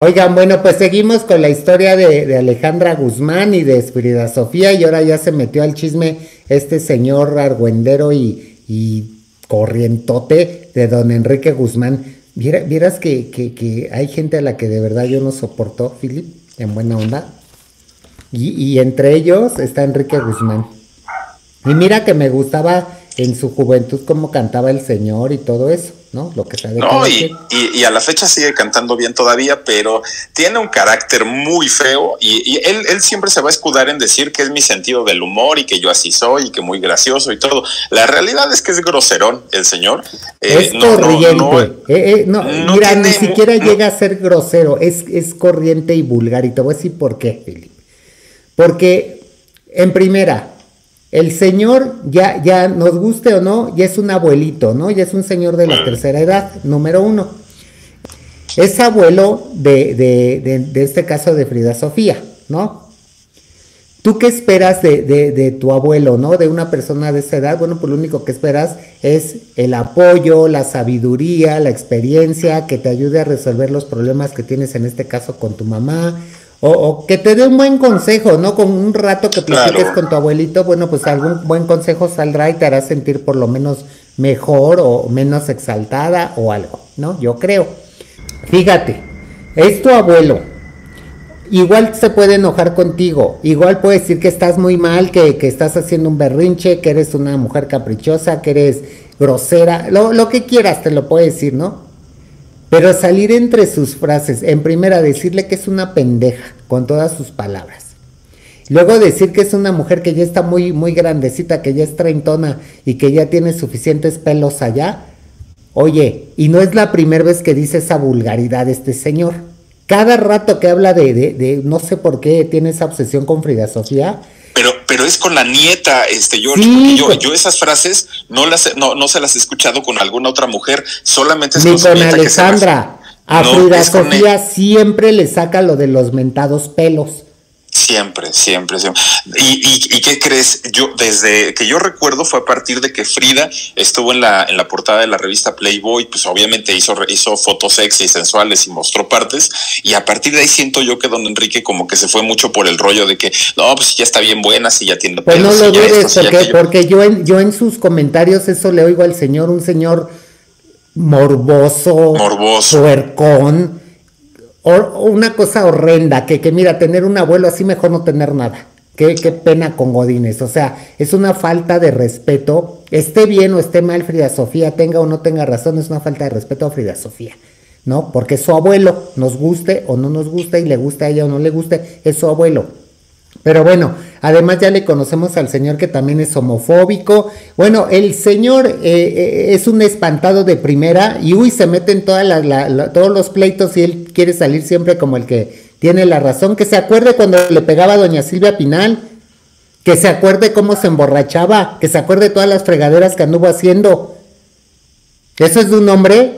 Oigan, bueno, pues seguimos con la historia de, Alejandra Guzmán y de Frida Sofía y ahora ya se metió al chisme este señor argüendero y, corrientote de don Enrique Guzmán. Vieras que, que, hay gente a la que de verdad yo no soporto, Philip, en buena onda. Y, y entre ellos está Enrique Guzmán. Y mira que me gustaba en su juventud cómo cantaba el Señor y todo eso, ¿no? Lo que. No, y, y, a la fecha sigue cantando bien todavía, pero tiene un carácter muy feo y, él, él, siempre se va a escudar en decir que es mi sentido del humor y que yo así soy y que muy gracioso y todo. La realidad es que es groserón el Señor. Eh, es corriente. Eh, eh, no, mira, ni siquiera llega a ser grosero, es, es corriente y vulgar. Y te voy a decir por qué, Felipe. Porque, en primera, el señor, ya, ya nos guste o no, ya es un abuelito, ¿no? Ya es un señor de la tercera edad, número uno. Es abuelo de, de, de, este caso de Frida Sofía, ¿no? ¿Tú qué esperas de, de, tu abuelo, ¿no? De una persona de esa edad. Bueno, pues lo único que esperas es el apoyo, la sabiduría, la experiencia que te ayude a resolver los problemas que tienes en este caso con tu mamá o, que te dé un buen consejo, ¿no? Con un rato que platiques con tu abuelito, bueno, pues algún buen consejo saldrá y te hará sentir por lo menos mejor o menos exaltada o algo, ¿no? Yo creo. Fíjate, es tu abuelo. Igual se puede enojar contigo, igual puede decir que estás muy mal, que, que estás haciendo un berrinche, que eres una mujer caprichosa, que eres grosera, lo, lo que quieras te lo puede decir, ¿no? Pero salir entre sus frases, en primera decirle que es una pendeja con todas sus palabras. Luego decir que es una mujer que ya está muy, muy grandecita, que ya es treintona y que ya tiene suficientes pelos allá. Oye, y no es la primera vez que dice esa vulgaridad este señor. Cada rato que habla de, de, de no sé por qué tiene esa obsesión con Frida Sofía, pero, pero es con la nieta, este George, porque yo, yo esas frases no las no, no se las he escuchado con alguna otra mujer, solamente es con, con Alexandra. a Frida Sofía siempre le saca lo de los mentados pelos. Siempre, siempre, siempre. ¿Y, y, qué crees? Yo, desde que yo recuerdo, fue a partir de que Frida estuvo en la, en la portada de la revista Playboy, pues obviamente hizo, hizo fotos sexy y sensuales y mostró partes. Y a partir de ahí siento yo que don Enrique como que se fue mucho por el rollo de que, no, pues ya está bien buena, si ya tiene Pues no lo dudes, porque, porque yo, en, yo en sus comentarios eso le oigo al señor, un señor morboso, morboso, puercón una cosa horrenda, que, que mira, tener un abuelo así mejor no tener nada. Qué, qué, pena con Godines. O sea, es una falta de respeto. Esté bien o esté mal Frida Sofía, tenga o no tenga razón, es una falta de respeto a Frida Sofía. ¿No? Porque su abuelo, nos guste o no nos guste, y le guste a ella o no le guste, es su abuelo. Pero bueno, además ya le conocemos al señor que también es homofóbico. Bueno, el señor eh, eh, es un espantado de primera y uy, se mete en todos los pleitos y él quiere salir siempre como el que tiene la razón. Que se acuerde cuando le pegaba a doña Silvia Pinal, que se acuerde cómo se emborrachaba, que se acuerde todas las fregaderas que anduvo haciendo. ¿Eso es de un hombre?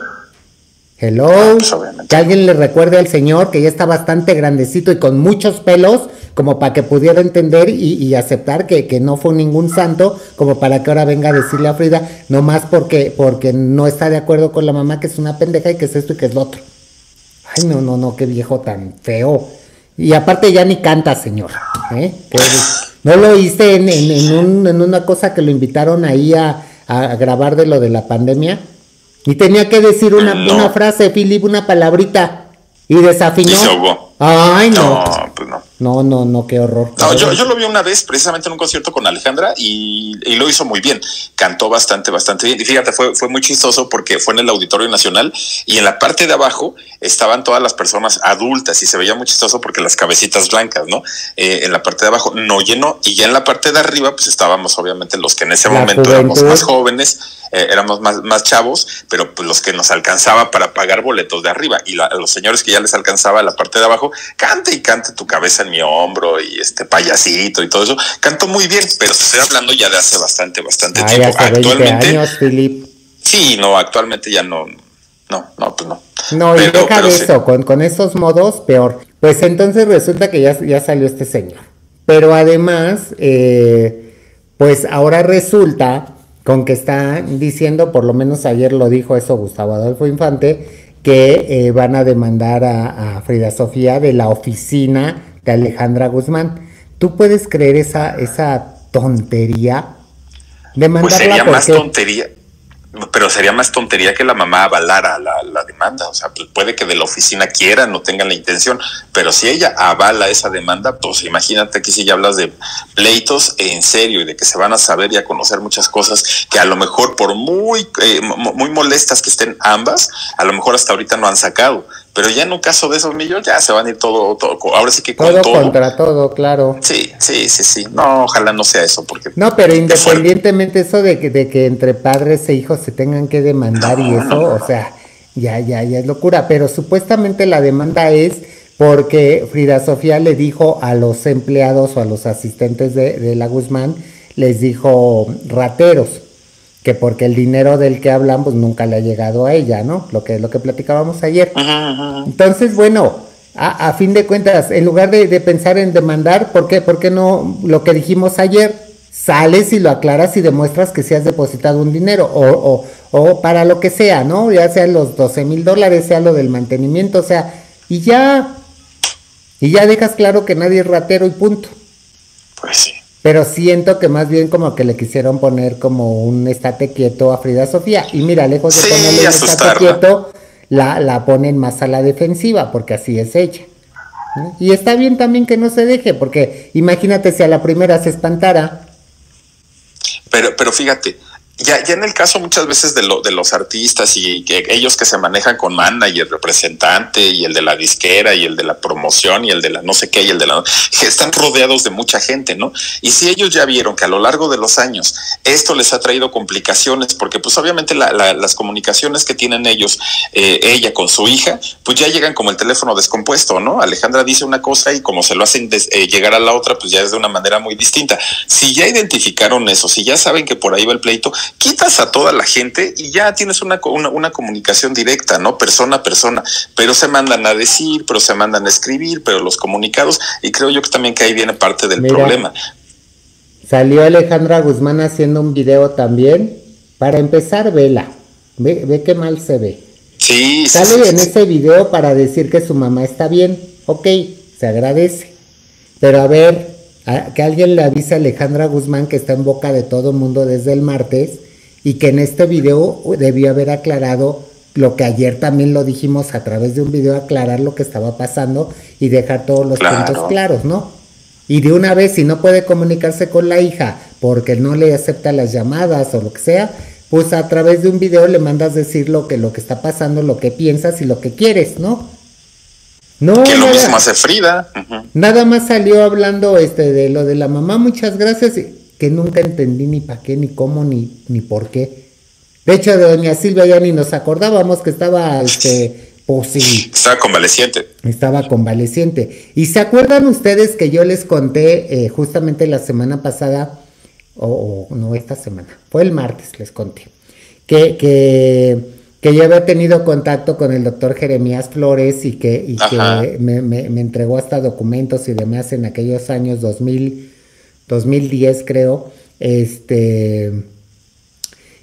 Hello. Ah, pues, que alguien le recuerde al señor que ya está bastante grandecito y con muchos pelos como para que pudiera entender y, aceptar que, que, no fue ningún santo, como para que ahora venga a decirle a Frida, no más porque, porque no está de acuerdo con la mamá que es una pendeja y que es esto y que es lo otro. Ay, no, no, no, qué viejo tan feo. Y aparte ya ni canta, señor. ¿eh? ¿No lo oíste en, en, en, una cosa que lo invitaron ahí a, grabar de lo de la pandemia? Y tenía que decir una, una frase, Philip, una palabrita. Y desafinó. Ay, no. No, pues no. No, no, no, qué horror. No, yo, yo, lo vi una vez precisamente en un concierto con Alejandra y, y, lo hizo muy bien. Cantó bastante, bastante bien. Y fíjate, fue, fue muy chistoso porque fue en el Auditorio Nacional y en la parte de abajo estaban todas las personas adultas y se veía muy chistoso porque las cabecitas blancas, ¿no? Eh, en la parte de abajo no llenó y ya en la parte de arriba pues estábamos obviamente los que en ese momento éramos más jóvenes eh, éramos más, más chavos, pero pues los que nos alcanzaba para pagar boletos de arriba y los señores que ya les alcanzaba la parte de abajo, cante y cante tu cabeza en mi hombro y este payasito y todo eso, canto muy bien, pero estoy hablando ya de hace bastante, bastante tiempo. Actualmente, años, Sí, no, actualmente ya no, no, no, pues no. No, y deja de eso, con, con esos modos, peor. Pues entonces resulta que ya, ya salió este señor. Pero además, eh, pues ahora resulta con que está diciendo, por lo menos ayer lo dijo eso Gustavo Adolfo Infante, que eh, van a demandar a, Frida Sofía de la oficina de Alejandra Guzmán. ¿Tú puedes creer esa, esa tontería? Demandarla pues sería más tontería pero sería más tontería que la mamá avalara la, demanda. O sea, puede que de la oficina quieran o tengan la intención, pero si ella avala esa demanda, pues imagínate que si ya hablas de pleitos en serio y de que se van a saber y a conocer muchas cosas que a lo mejor por muy, eh, muy molestas que estén ambas, a lo mejor hasta ahorita no han sacado. Pero ya en un caso de esos millones ya se van a ir todo, todo ahora sí que con todo, contra todo, claro. Sí, sí, sí, sí. No, ojalá no sea eso, porque. No, pero independientemente eso de que, de que entre padres e hijos se tengan que demandar y eso, o sea, ya, ya, ya es locura. Pero supuestamente la demanda es porque Frida Sofía le dijo a los empleados o a los asistentes de, de la Guzmán, les dijo rateros que porque el dinero del que hablan pues nunca le ha llegado a ella, ¿no? Lo que, lo que platicábamos ayer. Entonces, bueno, a, fin de cuentas, en lugar de, pensar en demandar, ¿por qué, ¿por qué no lo que dijimos ayer? Sales y lo aclaras y demuestras que se has depositado un dinero o, o, o para lo que sea, ¿no? Ya sea los 12 mil dólares, sea lo del mantenimiento, o sea, y ya, y ya dejas claro que nadie es ratero y punto. Pues sí pero siento que más bien como que le quisieron poner como un estate quieto a Frida Sofía. Y mira, lejos de ponerle un estate quieto, la, la ponen más a la defensiva, porque así es ella. Y está bien también que no se deje, porque imagínate si a la primera se espantara. Pero, pero fíjate, ya, ya en el caso muchas veces de, lo, de los artistas y que ellos que se manejan con y el representante y el de la disquera y el de la promoción y el de la no sé qué y el de la que están rodeados de mucha gente, ¿no? Y si ellos ya vieron que a lo largo de los años esto les ha traído complicaciones, porque pues obviamente las comunicaciones que tienen ellos, eh, ella con su hija, pues ya llegan como el teléfono descompuesto, ¿no? Alejandra dice una cosa y como se lo hacen eh, llegar a la otra, pues ya es de una manera muy distinta. Si ya identificaron eso, si ya saben que por ahí va el pleito, quitas a toda la gente y ya tienes una, una, comunicación directa, ¿no? Persona a persona, pero se mandan a decir, pero se mandan a escribir, pero los comunicados, y creo yo que también que ahí viene parte del problema. Salió Alejandra Guzmán haciendo un video también. Para empezar, vela. Ve, ve qué mal se ve. Sí, Sale en ese video para decir que su mamá está bien. Ok, se agradece. Pero a ver, que alguien le avise a Alejandra Guzmán que está en boca de todo el mundo desde el martes y que en este video debió haber aclarado lo que ayer también lo dijimos a través de un video, aclarar lo que estaba pasando y dejar todos los puntos claros, ¿no? Y de una vez, si no puede comunicarse con la hija porque no le acepta las llamadas o lo que sea, pues a través de un video le mandas decir lo que, lo que está pasando, lo que piensas y lo que quieres, ¿no? No, que lo mismo hace Frida. Nada más salió hablando este de lo de la mamá, muchas gracias, que nunca entendí ni para qué, ni cómo, ni, ni por qué. De hecho, de doña Silvia ya ni nos acordábamos que estaba, este, Estaba convaleciente. Estaba convaleciente. ¿Y se acuerdan ustedes que yo les conté eh, justamente la semana pasada, o, no esta semana, fue el martes, les conté, que, que que ya había tenido contacto con el doctor Jeremías Flores y que, me, entregó hasta documentos y demás en aquellos años 2000, 2010 creo, este,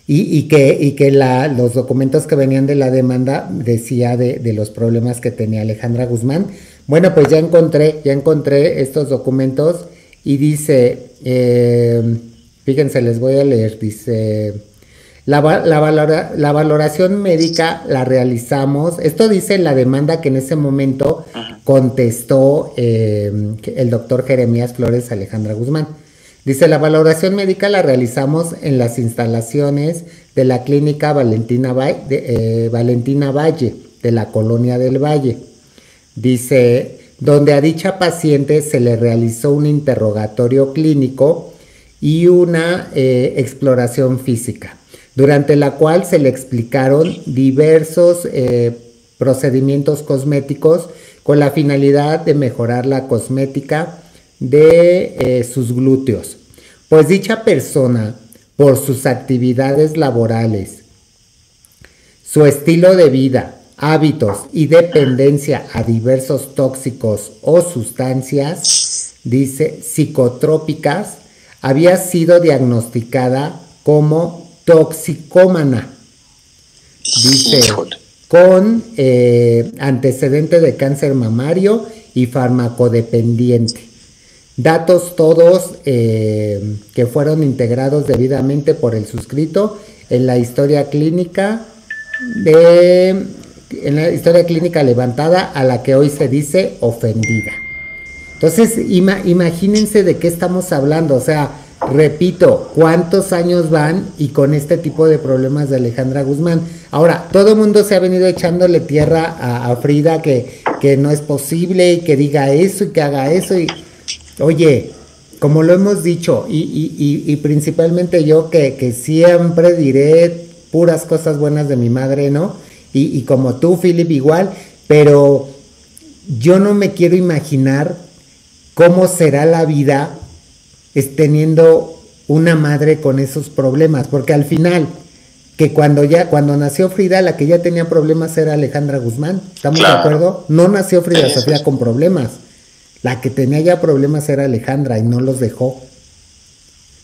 y, que, y que la, los documentos que venían de la demanda decía de, los problemas que tenía Alejandra Guzmán. Bueno, pues ya encontré, ya encontré estos documentos y dice, eh, fíjense, les voy a leer, dice... La, la, valoración médica la realizamos, esto dice la demanda que en ese momento contestó em, el doctor Jeremías Flores Alejandra Guzmán. Dice, la valoración médica la realizamos en las instalaciones de la clínica Valentina, eh, Valentina Valle, de la colonia del Valle. Dice, donde a dicha paciente se le realizó un interrogatorio clínico y una eh, exploración física durante la cual se le explicaron diversos eh, procedimientos cosméticos con la finalidad de mejorar la cosmética de eh, sus glúteos. Pues dicha persona, por sus actividades laborales, su estilo de vida, hábitos y dependencia a diversos tóxicos o sustancias, dice, psicotrópicas, había sido diagnosticada como toxicómana. Dice, con eh, antecedente de cáncer mamario y farmacodependiente. Datos todos eh, que fueron integrados debidamente por el suscrito en la historia clínica de en la historia clínica levantada a la que hoy se dice ofendida. Entonces, imagínense de qué estamos hablando, o sea, Repito, ¿cuántos años van y con este tipo de problemas de Alejandra Guzmán? Ahora, todo el mundo se ha venido echándole tierra a, Frida que, que, no es posible y que diga eso y que haga eso. Y, oye, como lo hemos dicho, y, principalmente yo que, que, siempre diré puras cosas buenas de mi madre, ¿no? Y, como tú, Philip, igual, pero yo no me quiero imaginar cómo será la vida es teniendo una madre con esos problemas, porque al final, que cuando ya, cuando nació Frida, la que ya tenía problemas era Alejandra Guzmán, ¿estamos de acuerdo? No nació Frida Sofía con problemas, la que tenía ya problemas era Alejandra y no los dejó.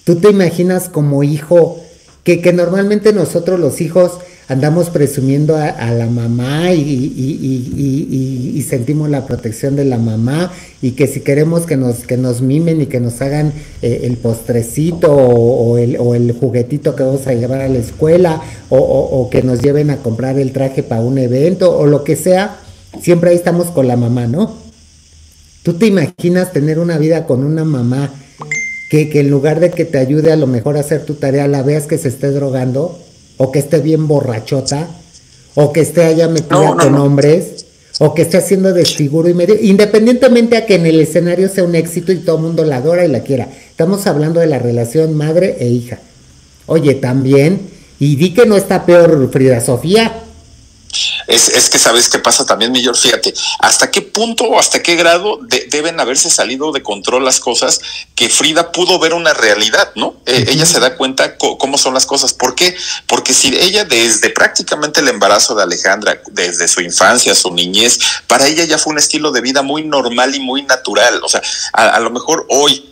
¿Tú te imaginas como hijo, que, que normalmente nosotros los hijos andamos presumiendo a, la mamá y, sentimos la protección de la mamá y que si queremos que nos, que nos mimen y que nos hagan eh, el postrecito o, el, juguetito que vamos a llevar a la escuela o, que nos lleven a comprar el traje para un evento o lo que sea, siempre ahí estamos con la mamá, ¿no? ¿Tú te imaginas tener una vida con una mamá que, que en lugar de que te ayude a lo mejor a hacer tu tarea, la veas que se esté drogando? O que esté bien borrachota, o que esté allá metida con hombres, o que esté haciendo desfiguro y medio, independientemente a que en el escenario sea un éxito y todo el mundo la adora y la quiera. Estamos hablando de la relación madre e hija. Oye, también, y di que no está peor Frida Sofía. Es, que sabes qué pasa también, Millor, fíjate, hasta qué punto o hasta qué grado deben haberse salido de control las cosas que Frida pudo ver una realidad, ¿no? Eh, ella se da cuenta cómo son las cosas. ¿Por qué? Porque si ella desde prácticamente el embarazo de Alejandra, desde su infancia, su niñez, para ella ya fue un estilo de vida muy normal y muy natural. O sea, a lo mejor hoy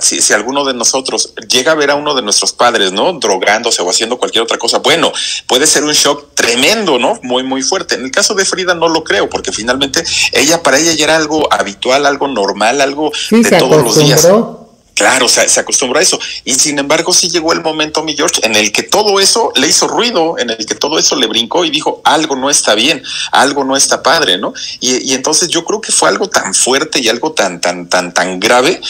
si, si, alguno de nosotros llega a ver a uno de nuestros padres, ¿no? Drogándose o haciendo cualquier otra cosa, bueno, puede ser un shock tremendo, ¿no? Muy, muy fuerte. En el caso de Frida no lo creo, porque finalmente ella, para ella ya era algo habitual, algo normal, algo de todos los días. Claro, o sea, se acostumbró a eso. Y sin embargo, sí llegó el momento, mi George, en el que todo eso le hizo ruido, en el que todo eso le brincó y dijo, algo no está bien, algo no está padre, ¿no? Y, y entonces yo creo que fue algo tan fuerte y algo tan, tan, tan, tan grave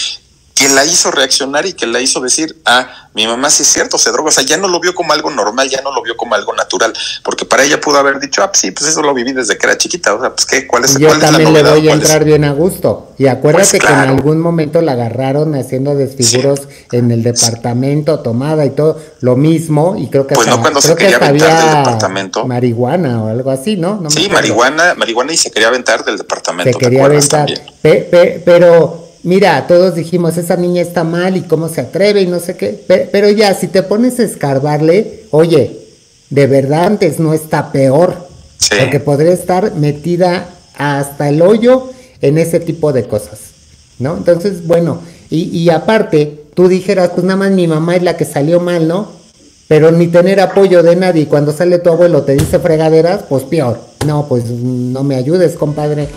que la hizo reaccionar y que la hizo decir, ah, mi mamá sí es cierto, se droga. O sea, ya no lo vio como algo normal, ya no lo vio como algo natural, porque para ella pudo haber dicho, ah, pues sí, pues eso lo viví desde que era chiquita. O sea, pues qué, ¿cuál es, Yo también le voy a entrar bien a gusto. Y acuérdate pues que en algún momento la agarraron haciendo desfiguros en el departamento, tomada y todo, lo mismo. Y creo que pues no cuando se quería aventar del departamento. Marihuana o algo así, ¿no? no sí, marihuana, marihuana y se quería aventar del departamento. Se quería aventar. pero mira, todos dijimos, esa niña está mal y cómo se atreve y no sé qué, pero, ya, si te pones a escarbarle, oye, de verdad antes no está peor, porque podría estar metida hasta el hoyo en ese tipo de cosas, ¿no? Entonces, bueno, y, y aparte, tú dijeras, pues nada más mi mamá es la que salió mal, ¿no? Pero ni tener apoyo de nadie, y cuando sale tu abuelo te dice fregaderas, pues peor. No, pues no me ayudes, compadre.